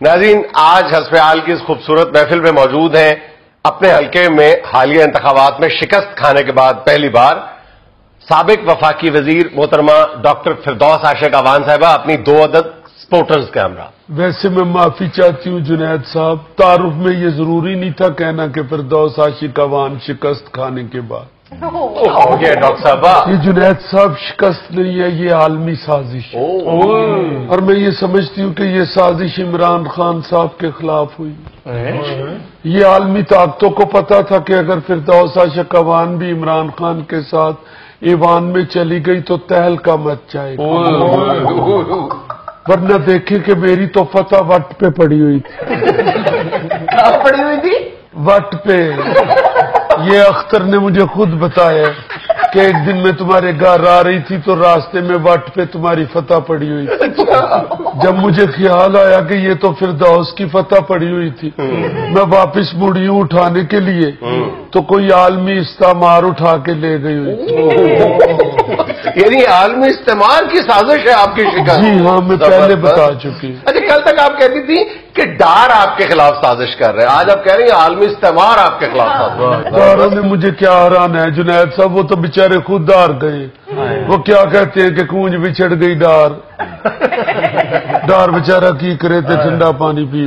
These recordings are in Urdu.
ناظرین، آج حسب حال کی اس خوبصورت محفل میں موجود ہیں۔ اپنے حلقے میں حالیہ انتخابات میں شکست کھانے کے بعد پہلی بار سابق وفاقی وزیر محترمہ ڈاکٹر فردوس عاشق عوان صاحبہ اپنی دو عدد سپورٹرز کے ہمراہ۔ ویسے میں معافی چاہتی ہوں جنید صاحب، تعارف میں یہ ضروری نہیں تھا کہنا کہ فردوس عاشق عوان شکست کھانے کے بعد۔ ہو گیا ڈاکٹر صاحبہ یہ جنید صاحب شکست نہیں ہے یہ عالمی سازش ہے۔ اور میں یہ سمجھتی ہوں کہ یہ سازش عمران خان صاحب کے خلاف ہوئی۔ یہ عالمی طاقتوں کو پتا تھا کہ اگر فردوس عاشق عوان بھی عمران خان کے ساتھ ایوان میں چلی گئی تو تہل کا مت جائے گا۔ ورنہ دیکھیں کہ میری تو فتح وٹ پہ پڑی ہوئی تھی۔ پڑی ہوئی تھی؟ وٹ پہ۔ یہ اختر نے مجھے خود بتایا کہ ایک دن میں تمہارے گھر آ رہی تھی تو راستے میں وٹ پہ تمہاری فتح پڑی ہوئی تھی۔ جب مجھے خیال آیا کہ یہ تو فردوس کی فتح پڑی ہوئی تھی میں واپس مڑی ہوں اٹھانے کے لیے تو کوئی عالمی استعمار اٹھا کے لے گئی ہوئی یعنی عالمی استعمال کی سازش ہے آپ کی شکست۔ جی ہاں میں پہلے بتا چکی ہوں۔ اچھا کل تک آپ کہتی تھی کہ ڈار آپ کے خلاف سازش کر رہے ہیں۔ آج آپ کہہ رہی ہیں عالمی استعمار آپ کے خلاف سازش داروں نے مجھے کیا حیران ہے جنید صاحب وہ تو بےچارے خود دار گئے۔ وہ کیا کہتے ہیں کہ کونج بچھڑ گئی ڈار۔ ڈار بےچارا کی کرے تھے ٹھنڈا پانی پی۔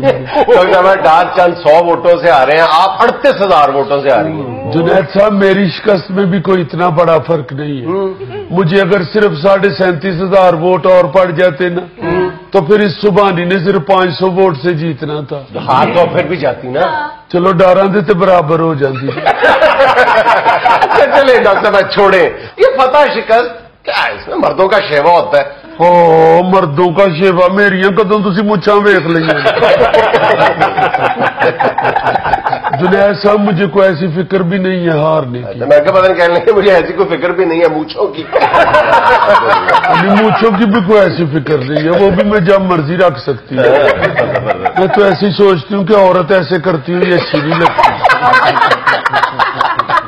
ڈار چند سو ووٹوں سے آ رہے ہیں آپ اڑتیس ہزار ووٹوں سے آ رہی ہیں۔ جنید صاحب میری شکست میں بھی کوئی اتنا بڑا فرق نہیں ہے۔ مجھے اگر صرف ساڑھے سینتیس ہزار ووٹ اور پڑ جاتے نا تو پھر اس سبحانی نے صرف پانچ سو ووٹ سے جیتنا تھا۔ ہاں تو پھر بھی جاتی نا۔ چلو ڈاراں دے تے برابر ہو جاتی اچھا چلے ڈاکٹر صاحب چھوڑے یہ فتح شکست کیا ہے اس میں مردوں کا شیوا ہوتا ہے؟ او مردوں کا شیوا میریاں کدوں تسی مچھاں ویخ لئیاں۔ جنید صاحب مجھے کوئی ایسی فکر بھی نہیں ہے ہارنے کی میں کہ پتہ نہیں کہنے لگے مجھے ایسی کوئی فکر بھی نہیں ہے مونچھوں کی۔ ابھی مونچھوں کی بھی کوئی ایسی فکر نہیں ہے وہ بھی میں جب مرضی رکھ سکتی ہوں۔ میں تو ایسی سوچتی ہوں کہ عورت ایسے کرتی ہوئی اچھی نہیں لگتی۔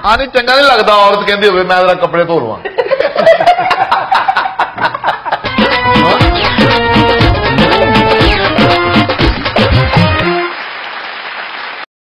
ہاں نہیں چنگا نہیں لگتا عورت کہندی ہوئے میں ذرا کپڑے دھو لواں۔